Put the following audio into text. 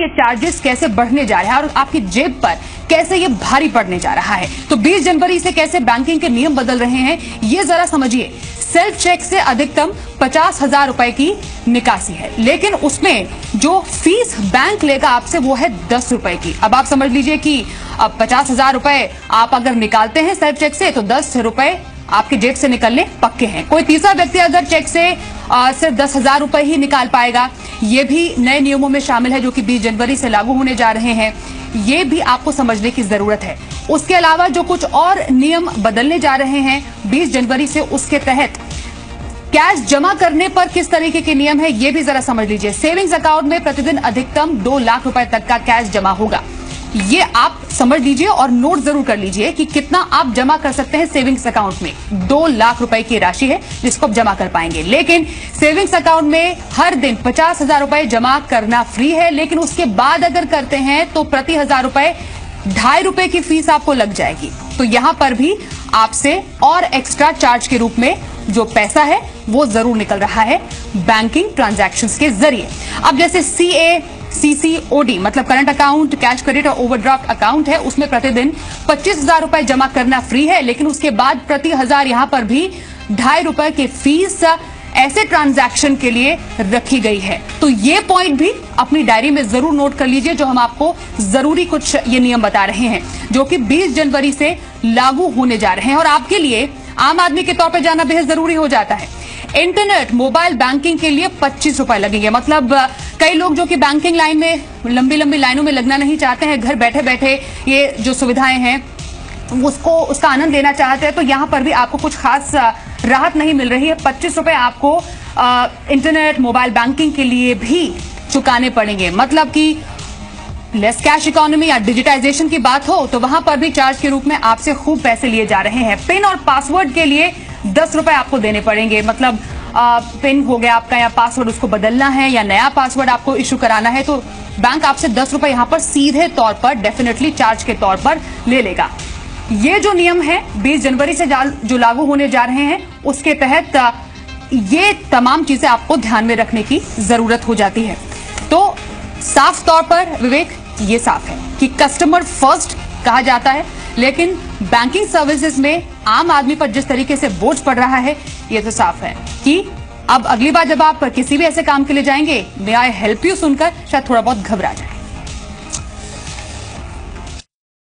ये चार्जेस कैसे बढ़ने जा रहे हैं और आपकी जेब पर कैसे ये भारी पड़ने जा रहा है? तो 20 जनवरी से कैसे बैंकिंग के नियम बदल रहे हैं, ये जरा समझिए। सेल्फ चेक से अधिकतम पचास हज़ार रुपए की निकासी है, लेकिन उसमें जो फ़ीस बैंक लेगा आपसे वो है दस रुपए की। अब आप समझ लीजिए कि अब पचास हज़ार रुपए आप अगर निकालते हैं सेल्फ चेक से तो दस रुपए आपके जेब से निकलने पक्के हैं। कोई तीसरा व्यक्ति अगर चेक से सिर्फ़ दस हज़ार रुपए ही निकाल पाएगा ये भी नए नियमों में शामिल है जो कि 20 जनवरी से लागू होने जा रहे हैं। ये भी आपको समझने की ज़रूरत है। उसके अलावा जो कुछ और नियम बदलने जा रहे हैं 20 जनवरी से उसके तहत कैश जमा करने पर किस तरीके के नियम है, ये भी जरा समझ लीजिए। सेविंग्स अकाउंट में प्रतिदिन अधिकतम दो लाख रुपए तक का कैश जमा होगा। ये आप समझ लीजिए और नोट ज़रूर कर लीजिए कि कितना आप जमा कर सकते हैं सेविंग्स अकाउंट में। दो लाख रुपए की राशि है जिसको आप जमा कर पाएँगे। लेकिन सेविंग्स अकाउंट में हर दिन पचास हज़ार रुपए जमा करना फ्री है, लेकिन उसके बाद अगर करते हैं तो प्रति हज़ार रुपए ढाई रुपए की फ़ीस आपको लग जाएगी। तो यहाँ पर भी आपसे और एक्स्ट्रा चार्ज के रूप में जो पैसा है, वो ज़रूर निकल रहा है बैंकिंग ट्रांजैक्शंस के ज़रिए। अब जैसे सीए सीसीओडी मतलब करंट अकाउंट कैश क्रेडिट और ओवरड्राफ्ट अकाउंट है, उसमें प्रतिदिन पच्चीस हज़ार रुपए जमा करना फ्री है, लेकिन उसके बाद प्रति हज़ार यहाँ पर भी ढाई रुपए की फ़ीस ऐसे ट्रांजैक्शन के लिए रखी गई है। तो ये पॉइंट भी अपनी डायरी में ज़रूर नोट कर लीजिए, जो हम आपको ज़रूरी कुछ ये नियम बता रहे हैं, जो कि 20 जनवरी से लागू होने जा रहे हैं। और आपके लिए आम आदमी के तौर पर जाना बेहद ज़रूरी हो जाता है। इंटरनेट, मोबाइल बैंकिंग के लिए पच्चीस रुपए लगेंगे मतलब कई लोग जो कि बैंकिंग लाइन में लंबी लंबी लाइनों में लगना नहीं चाहते हैं घर बैठे बैठे ये जो सुविधाएँ हैं उसको उसका आनंद लेना चाहते हैं तो यहाँ पर भी आपको कुछ खास राहत नहीं मिल रही है। पच्चीस रुपए आपको आ, इंटरनेट मोबाइल बैंकिंग के लिए भी चुकाने पड़ेंगे। मतलब कि लेस कैश इकोनॉमी या डिजिटाइजेशन की बात हो तो वहाँ पर भी चार्ज के रूप में आपसे खूब पैसे लिए जा रहे हैं। पिन और पासवर्ड के लिए दस रुपए आपको देने पड़ेंगे। मतलब पिन हो गया आपका, या पासवर्ड उसको बदलना है, या नया पासवर्ड आपको इश्यू कराना है तो बैंक आपसे दस रुपए यहाँ पर सीधे तौर पर डेफिनेटली चार्ज के तौर पर ले लेगा। ये जो नियम है 20 जनवरी से जो लागू होने जा रहे हैं, उसके तहत ये तमाम चीज़ें आपको ध्यान में रखने की ज़रूरत हो जाती है। तो साफ़ तौर पर, विवेक, ये साफ़ है कि कस्टमर फ़र्स्ट कहा जाता है, लेकिन बैंकिंग सर्विसेज़ में आम आदमी पर जिस तरीके से बोझ पड़ रहा है, ये तो साफ़ है कि अब अगली बार जब आप किसी भी ऐसे काम के लिए जाएँगे मे आई हेल्प यू सुनकर शायद थोड़ा बहुत घबरा जाए